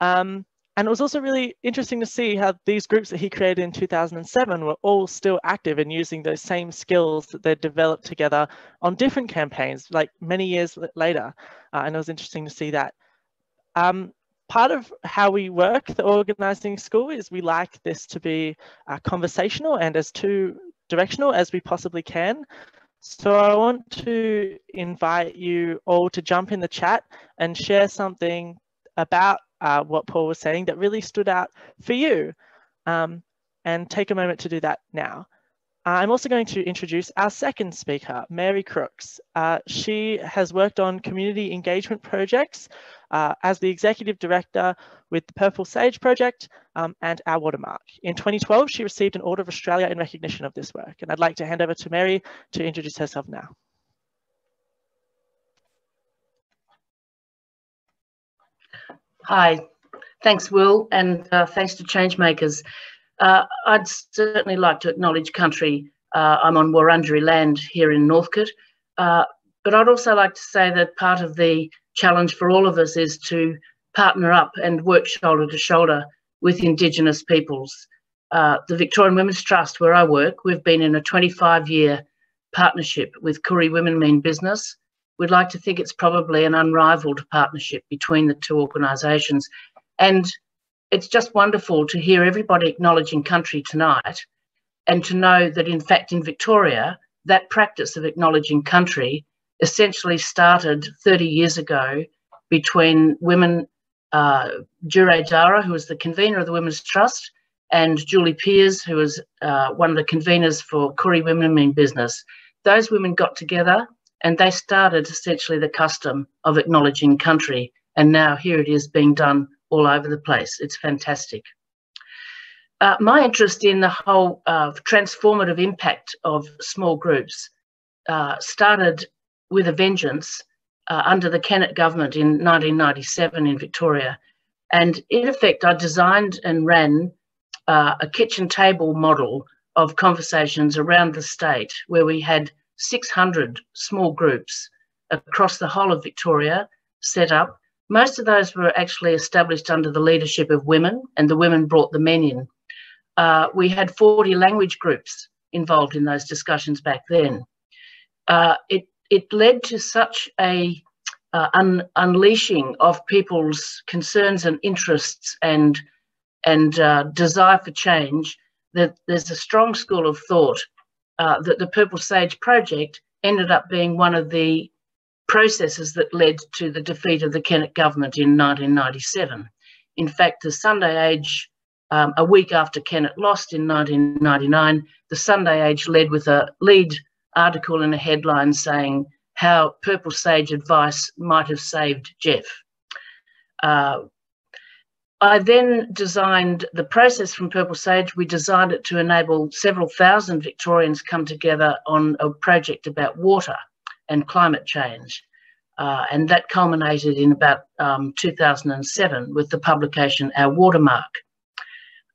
Um, and it was also really interesting to see how these groups that he created in 2007 were all still active and using those same skills that they developed together on different campaigns, like many years later. Uh, and it was interesting to see that. Um, part of how we work the organizing school is we like this to be uh, conversational and as two directional as we possibly can. So I want to invite you all to jump in the chat and share something about uh, what Paul was saying that really stood out for you. Um, and take a moment to do that now. I'm also going to introduce our second speaker, Mary Crooks. Uh, she has worked on community engagement projects uh, as the executive director with the Purple Sage Project um, and Our Watermark. In 2012, she received an Order of Australia in recognition of this work. And I'd like to hand over to Mary to introduce herself now. Hi, thanks, Will, and uh, thanks to Changemakers. Uh, I'd certainly like to acknowledge country. Uh, I'm on Wurundjeri land here in Northcote, uh, but I'd also like to say that part of the challenge for all of us is to partner up and work shoulder to shoulder with Indigenous peoples. Uh, the Victorian Women's Trust, where I work, we've been in a 25 year partnership with Koori Women Mean Business, we'd like to think it's probably an unrivaled partnership between the two organisations. And it's just wonderful to hear everybody acknowledging country tonight and to know that, in fact, in Victoria, that practice of acknowledging country essentially started 30 years ago between women, uh, Jure Dara, who was the convener of the Women's Trust, and Julie Peers, who was uh, one of the conveners for Koori Women Mean Business. Those women got together and they started essentially the custom of acknowledging country. And now here it is being done all over the place. It's fantastic. Uh, my interest in the whole uh, transformative impact of small groups uh, started with a vengeance uh, under the Kennett government in 1997 in Victoria. And in effect, I designed and ran uh, a kitchen table model of conversations around the state where we had 600 small groups across the whole of Victoria set up. Most of those were actually established under the leadership of women, and the women brought the men in. Uh, we had 40 language groups involved in those discussions back then. Uh, it, it led to such a uh, un unleashing of people's concerns and interests and, and uh, desire for change that there's a strong school of thought uh, that the Purple Sage project ended up being one of the processes that led to the defeat of the Kennett government in 1997. In fact, the Sunday Age, um, a week after Kennett lost in 1999, the Sunday Age led with a lead article in a headline saying how Purple Sage advice might have saved Jeff. Uh, I then designed the process from Purple Sage. We designed it to enable several thousand Victorians come together on a project about water and climate change. Uh, and that culminated in about um, 2007 with the publication Our Watermark.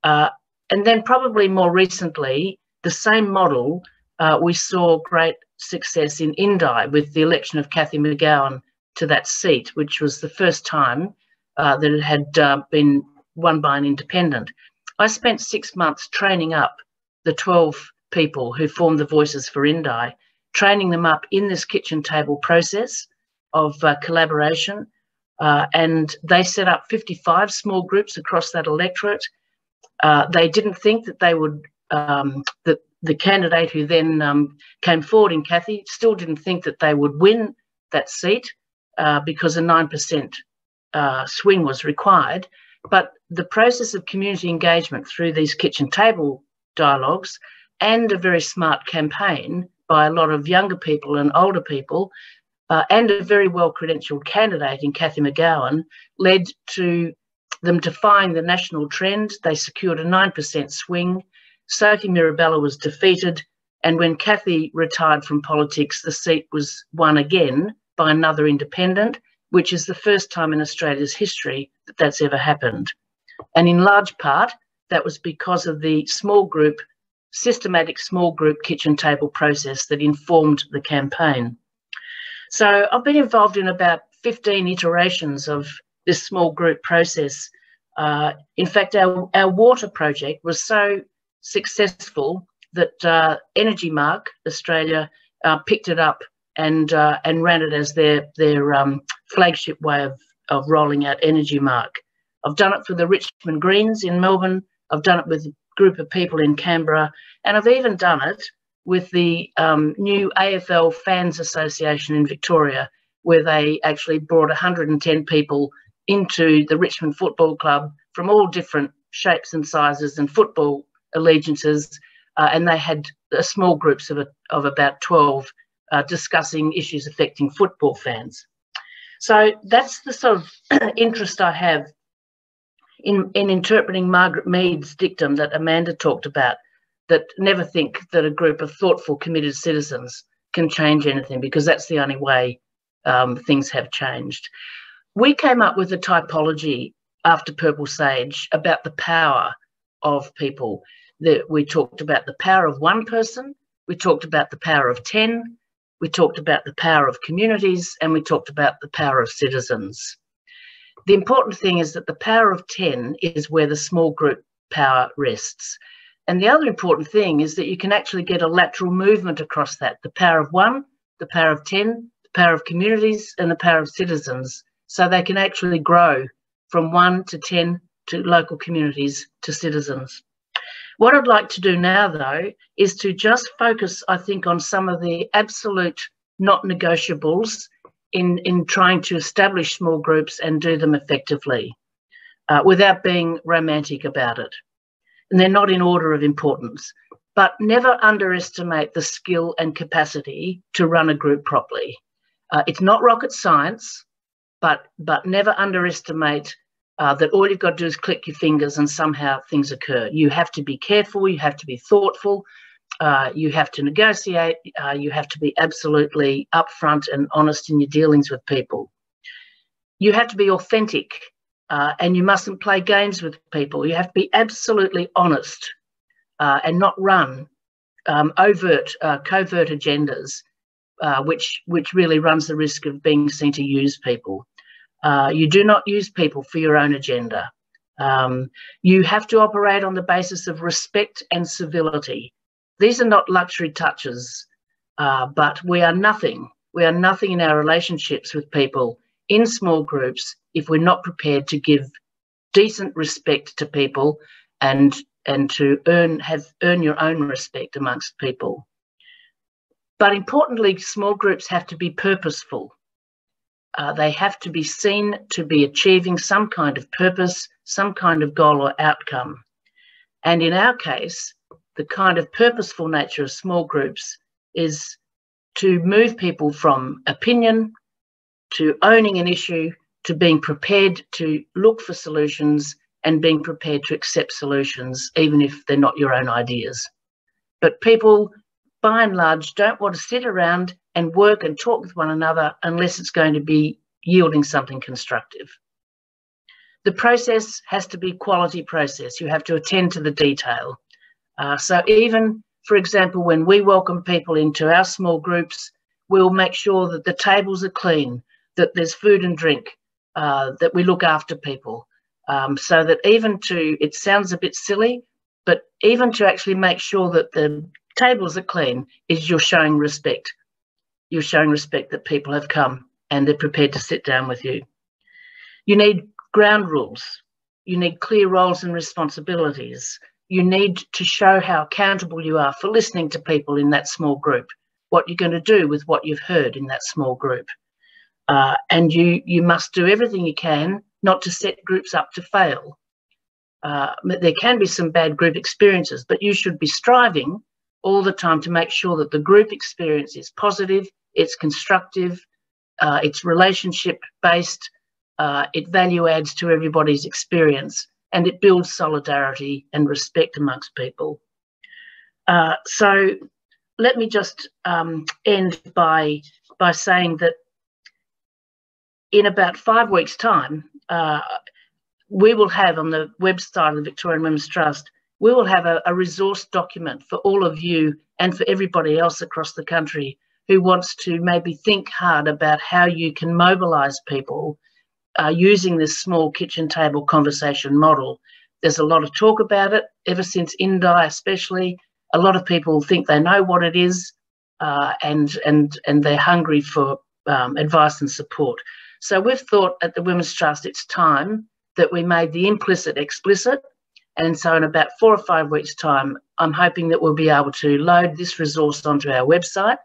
Uh, and then probably more recently, the same model, uh, we saw great success in Indi with the election of Cathy McGowan to that seat, which was the first time uh, that had uh, been won by an independent. I spent six months training up the 12 people who formed the Voices for Indi, training them up in this kitchen table process of uh, collaboration. Uh, and they set up 55 small groups across that electorate. Uh, they didn't think that they would, um, that the candidate who then um, came forward in Cathy still didn't think that they would win that seat uh, because a 9% uh, swing was required. But the process of community engagement through these kitchen table dialogues and a very smart campaign by a lot of younger people and older people uh, and a very well credentialed candidate in Cathy McGowan led to them defying the national trend. They secured a 9% swing. Sophie Mirabella was defeated. And when Cathy retired from politics, the seat was won again by another independent, which is the first time in Australia's history that that's ever happened. And in large part, that was because of the small group, systematic small group kitchen table process that informed the campaign. So I've been involved in about 15 iterations of this small group process. Uh, in fact, our, our water project was so successful that uh, Energy Mark Australia uh, picked it up and uh, and ran it as their their um, flagship way of, of rolling out Energy Mark. I've done it for the Richmond Greens in Melbourne. I've done it with a group of people in Canberra, and I've even done it with the um, new AFL Fans Association in Victoria, where they actually brought 110 people into the Richmond Football Club from all different shapes and sizes and football allegiances, uh, and they had small groups of, a, of about 12 uh, discussing issues affecting football fans. So that's the sort of interest I have in, in interpreting Margaret Mead's dictum that Amanda talked about, that never think that a group of thoughtful, committed citizens can change anything because that's the only way um, things have changed. We came up with a typology after Purple Sage about the power of people. That we talked about the power of one person, we talked about the power of 10, we talked about the power of communities and we talked about the power of citizens. The important thing is that the power of 10 is where the small group power rests. And the other important thing is that you can actually get a lateral movement across that the power of one, the power of 10, the power of communities, and the power of citizens. So they can actually grow from one to 10 to local communities to citizens. What I'd like to do now, though, is to just focus, I think, on some of the absolute not negotiables in, in trying to establish small groups and do them effectively uh, without being romantic about it. And they're not in order of importance, but never underestimate the skill and capacity to run a group properly. Uh, it's not rocket science, but, but never underestimate uh, that all you've got to do is click your fingers and somehow things occur. You have to be careful, you have to be thoughtful, uh, you have to negotiate, uh, you have to be absolutely upfront and honest in your dealings with people. You have to be authentic uh, and you mustn't play games with people. You have to be absolutely honest uh, and not run um, overt, uh, covert agendas, which, which really runs the risk of being seen to use people. Uh, you do not use people for your own agenda. Um, you have to operate on the basis of respect and civility. These are not luxury touches, uh, but we are nothing. We are nothing in our relationships with people in small groups if we're not prepared to give decent respect to people and and to earn have earn your own respect amongst people. But importantly, small groups have to be purposeful. Uh, they have to be seen to be achieving some kind of purpose, some kind of goal or outcome. And in our case, the kind of purposeful nature of small groups is to move people from opinion to owning an issue to being prepared to look for solutions and being prepared to accept solutions, even if they're not your own ideas. But people, by and large, don't want to sit around and work and talk with one another unless it's going to be yielding something constructive. The process has to be quality process. You have to attend to the detail. Uh, so even, for example, when we welcome people into our small groups, we'll make sure that the tables are clean, that there's food and drink, uh, that we look after people. Um, so that even to, it sounds a bit silly, but even to actually make sure that the tables are clean is you're showing respect you're showing respect that people have come and they're prepared to sit down with you. You need ground rules. You need clear roles and responsibilities. you need to show how accountable you are for listening to people in that small group, what you're going to do with what you've heard in that small group. Uh, and you, you must do everything you can not to set groups up to fail. Uh, there can be some bad group experiences, but you should be striving all the time to make sure that the group experience is positive, it's constructive, uh, it's relationship based, uh, it value adds to everybody's experience, and it builds solidarity and respect amongst people. Uh, so let me just um, end by by saying that in about five weeks' time, uh, we will have on the website of the Victorian Women's Trust, we will have a, a, resource document for all of you and for everybody else across the country who wants to maybe think hard about how you can mobilise people uh, using this small kitchen table conversation model. There's a lot of talk about it ever since Indi, especially. A lot of people think they know what it is, uh, and and and they're hungry for um, advice and support. So we've thought at the Women's Trust it's time that we made the implicit explicit. And so in about four or five weeks' time, I'm hoping that we'll be able to load this resource onto our website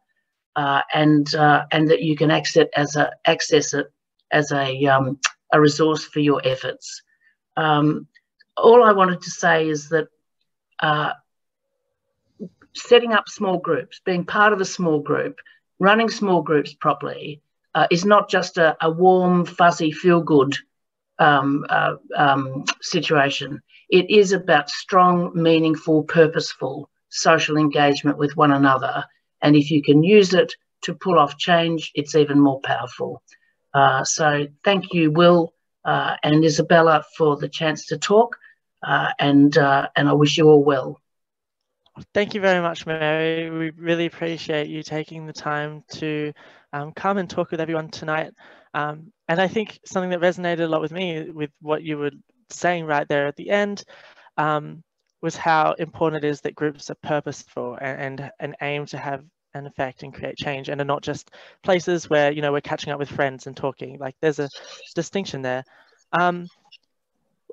uh, and uh, and that you can access it as a access it as a um, a resource for your efforts. Um, all I wanted to say is that uh, setting up small groups, being part of a small group, running small groups properly uh, is not just a, a warm, fuzzy, feel good um, uh, um, situation. It is about strong, meaningful, purposeful social engagement with one another. And if you can use it to pull off change, it's even more powerful. Uh, so thank you, Will uh, and Isabella, for the chance to talk. Uh, and, uh, and I wish you all well. Thank you very much, Mary. We really appreciate you taking the time to um, come and talk with everyone tonight. Um, and I think something that resonated a lot with me with what you were saying right there at the end um, was how important it is that groups are purposeful and, and, and aim to have an effect and create change and are not just places where, you know, we're catching up with friends and talking. Like there's a distinction there. Um,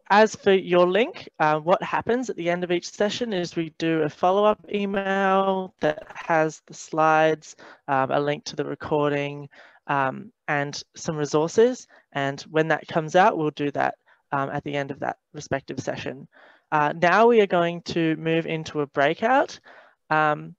as for your link, uh, what happens at the end of each session is we do a follow-up email that has the slides, um, a link to the recording, um, and some resources. And when that comes out, we'll do that um, at the end of that respective session. Uh, now we are going to move into a breakout. Um,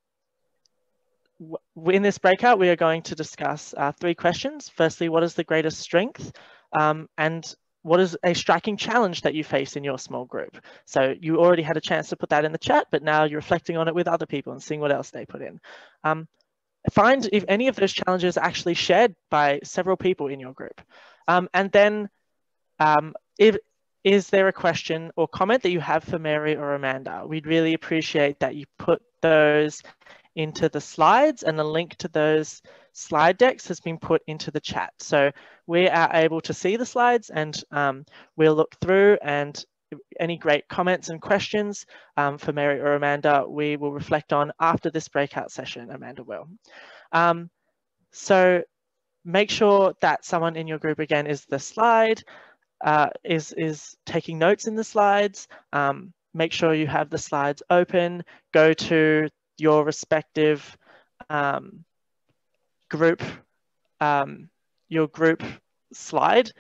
in this breakout, we are going to discuss uh, three questions. Firstly, what is the greatest strength? Um, and what is a striking challenge that you face in your small group? So you already had a chance to put that in the chat, but now you're reflecting on it with other people and seeing what else they put in. Um, find if any of those challenges are actually shared by several people in your group. Um, and then um, if, is there a question or comment that you have for Mary or Amanda? We'd really appreciate that you put those into the slides and the link to those slide decks has been put into the chat. So we are able to see the slides and um, we'll look through and any great comments and questions um, for Mary or Amanda, we will reflect on after this breakout session, Amanda will. Um, so make sure that someone in your group again is the slide, uh, is, is taking notes in the slides. Um, make sure you have the slides open, go to your respective um, group, um, your group slide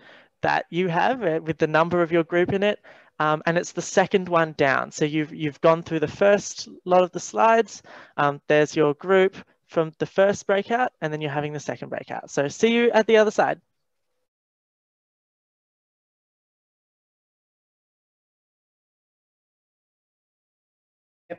that you have uh, with the number of your group in it. Um, and it's the second one down. So you've, you've gone through the first lot of the slides. Um, there's your group from the first breakout, and then you're having the second breakout. So see you at the other side.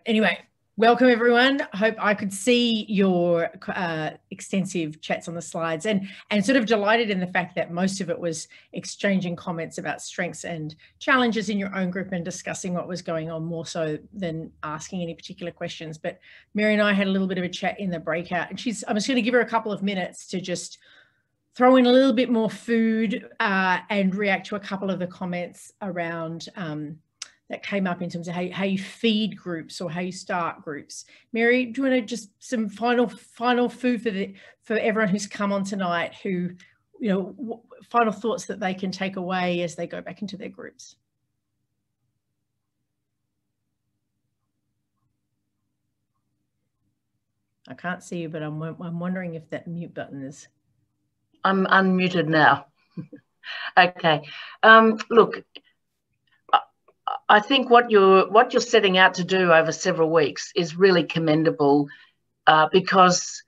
Anyway, Welcome, everyone. Hope I could see your uh, extensive chats on the slides and, and sort of delighted in the fact that most of it was exchanging comments about strengths and challenges in your own group and discussing what was going on more so than asking any particular questions. But Mary and I had a little bit of a chat in the breakout and she's, I'm just going to give her a couple of minutes to just throw in a little bit more food uh, and react to a couple of the comments around um, that came up in terms of how, how you feed groups or how you start groups. Mary, do you want to just some final final food for the for everyone who's come on tonight who you know final thoughts that they can take away as they go back into their groups? I can't see you, but I'm, I'm wondering if that mute button is. I'm unmuted now. okay. Um, look, I think what you're what you're setting out to do over several weeks is really commendable, uh, because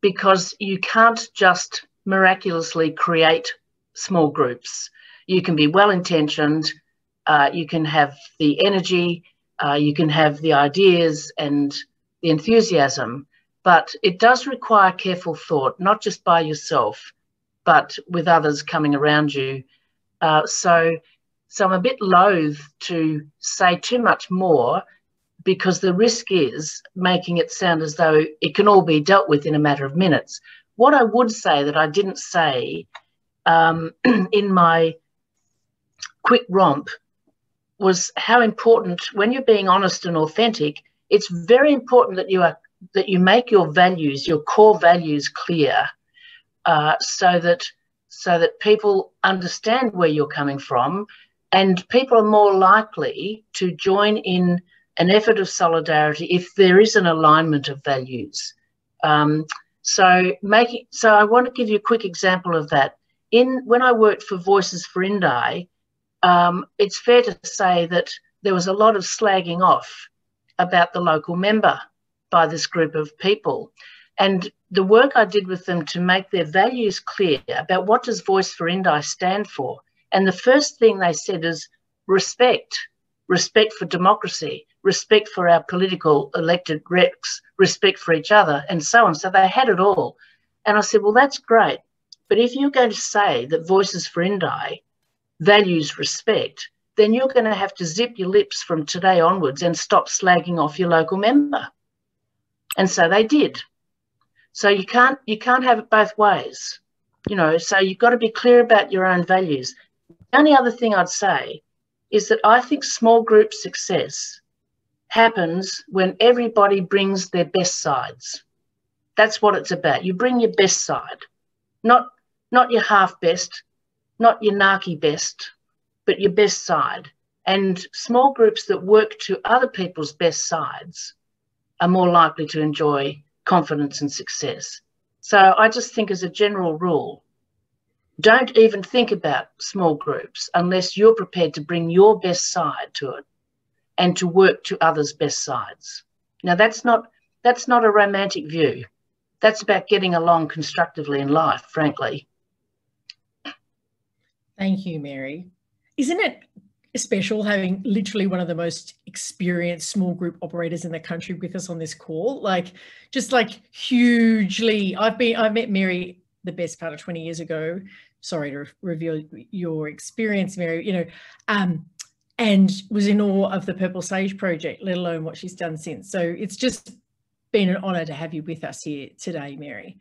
because you can't just miraculously create small groups. You can be well intentioned, uh, you can have the energy, uh, you can have the ideas and the enthusiasm, but it does require careful thought, not just by yourself, but with others coming around you. Uh, so, so I'm a bit loath to say too much more because the risk is making it sound as though it can all be dealt with in a matter of minutes. What I would say that I didn't say um, in my quick romp was how important when you're being honest and authentic it's very important that you are that you make your values your core values clear uh, so that so that people understand where you're coming from and people are more likely to join in an effort of solidarity if there is an alignment of values um, so making so i want to give you a quick example of that in when i worked for voices for indi um, it's fair to say that there was a lot of slagging off about the local member by this group of people. And the work I did with them to make their values clear about what does Voice for Indi stand for. And the first thing they said is respect, respect for democracy, respect for our political elected reps, respect for each other, and so on. So they had it all. And I said, well, that's great. But if you're going to say that Voices for Indi values respect, then you're going to have to zip your lips from today onwards and stop slagging off your local member. And so they did. So you can't you can't have it both ways. You know, so you've got to be clear about your own values. The only other thing I'd say is that I think small group success happens when everybody brings their best sides. That's what it's about. You bring your best side, not not your half best, not your narky best, but your best side. And small groups that work to other people's best sides are more likely to enjoy confidence and success. So I just think, as a general rule, don't even think about small groups unless you're prepared to bring your best side to it and to work to others' best sides. Now that's not that's not a romantic view. That's about getting along constructively in life, frankly. Thank you, Mary. Isn't it special having literally one of the most experienced small group operators in the country with us on this call? Like, just like hugely. I've been, I met Mary the best part of 20 years ago. Sorry to reveal your experience, Mary, you know, um, and was in awe of the Purple Sage project, let alone what she's done since. So it's just been an honor to have you with us here today, Mary.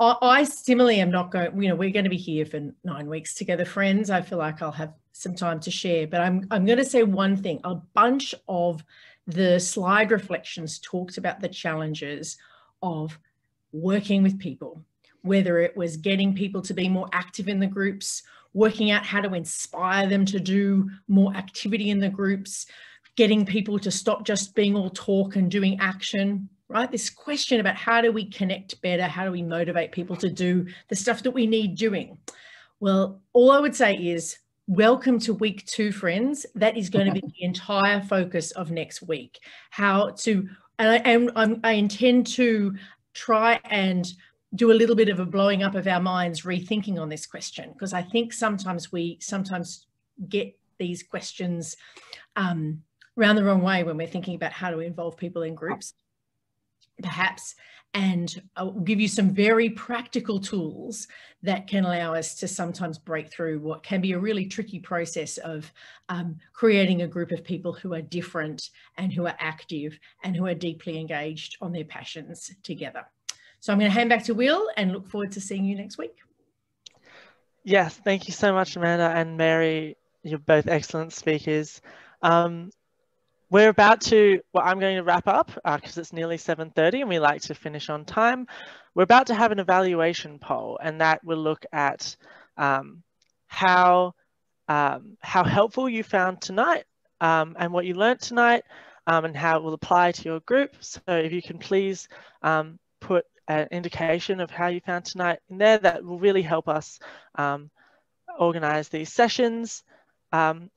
I, I similarly am not going, you know, we're going to be here for nine weeks together, friends. I feel like I'll have some time to share, but I'm, I'm going to say one thing. A bunch of the slide reflections talked about the challenges of working with people, whether it was getting people to be more active in the groups, working out how to inspire them to do more activity in the groups, getting people to stop just being all talk and doing action, right? This question about how do we connect better? How do we motivate people to do the stuff that we need doing? Well, all I would say is welcome to week two, friends. That is going to be the entire focus of next week. How to, and I, and I'm, I intend to try and do a little bit of a blowing up of our minds, rethinking on this question, because I think sometimes we sometimes get these questions um, around the wrong way when we're thinking about how to involve people in groups perhaps, and I'll give you some very practical tools that can allow us to sometimes break through what can be a really tricky process of um, creating a group of people who are different and who are active and who are deeply engaged on their passions together. So I'm going to hand back to Will and look forward to seeing you next week. Yes, thank you so much, Amanda and Mary. You're both excellent speakers. Um, we're about to, well, I'm going to wrap up because uh, it's nearly 7.30 and we like to finish on time. We're about to have an evaluation poll and that will look at um, how, um, how helpful you found tonight um, and what you learned tonight um, and how it will apply to your group. So if you can please um, put an indication of how you found tonight in there. That will really help us um, organize these sessions. Um,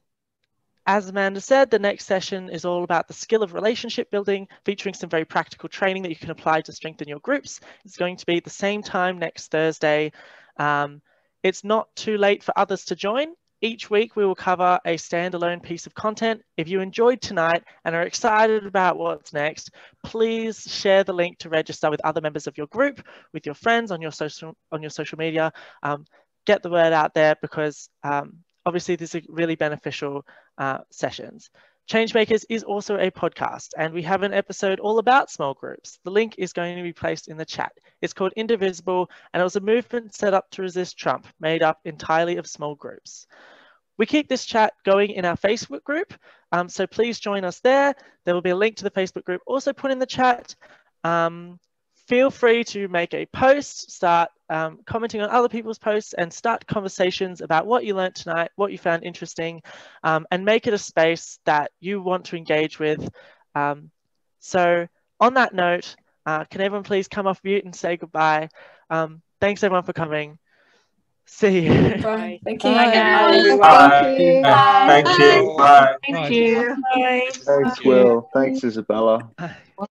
as Amanda said, the next session is all about the skill of relationship building, featuring some very practical training that you can apply to strengthen your groups. It's going to be the same time next Thursday. Um, it's not too late for others to join. Each week we will cover a standalone piece of content. If you enjoyed tonight and are excited about what's next, please share the link to register with other members of your group, with your friends on your social on your social media. Um, get the word out there because um, obviously these are really beneficial uh, sessions. Changemakers is also a podcast, and we have an episode all about small groups. The link is going to be placed in the chat. It's called Indivisible, and it was a movement set up to resist Trump, made up entirely of small groups. We keep this chat going in our Facebook group, um, so please join us there. There will be a link to the Facebook group also put in the chat. Um, feel free to make a post, start um, commenting on other people's posts and start conversations about what you learned tonight, what you found interesting, um, and make it a space that you want to engage with. Um, so on that note, uh, can everyone please come off mute and say goodbye? Um, thanks everyone for coming. See you. Bye. Thank you. Bye. Bye. Thank you. Thank you. Bye. Thank you. Thanks, Will. Thanks, Isabella. Bye.